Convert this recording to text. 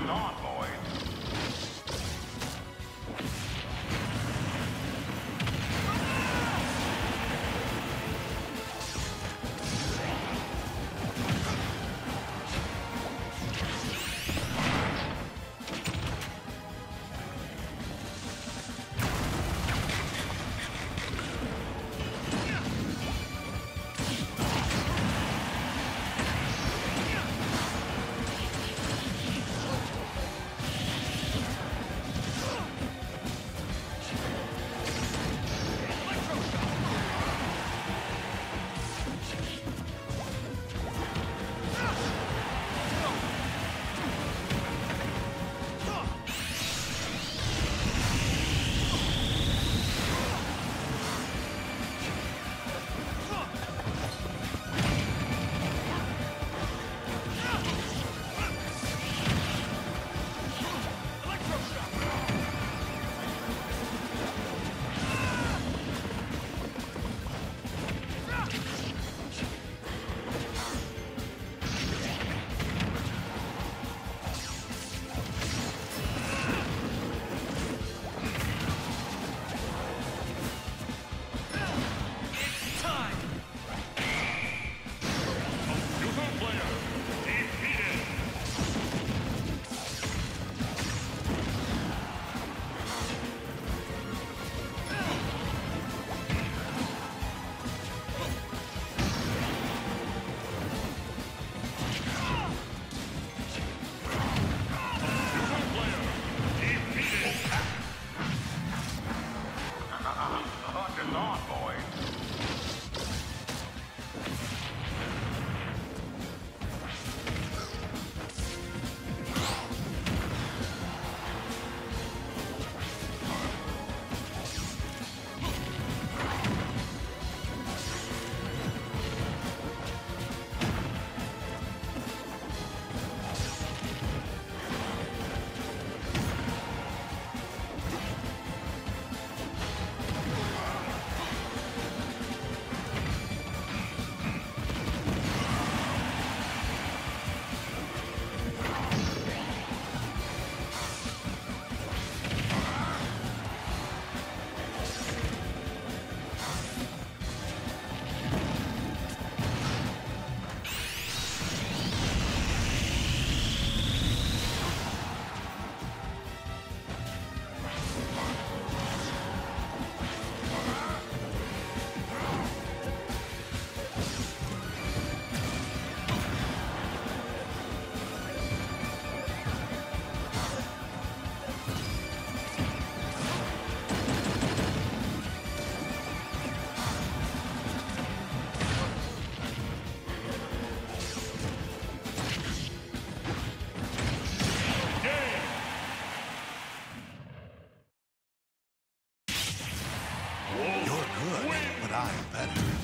Lock on. good, but I'm better.